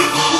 Oh.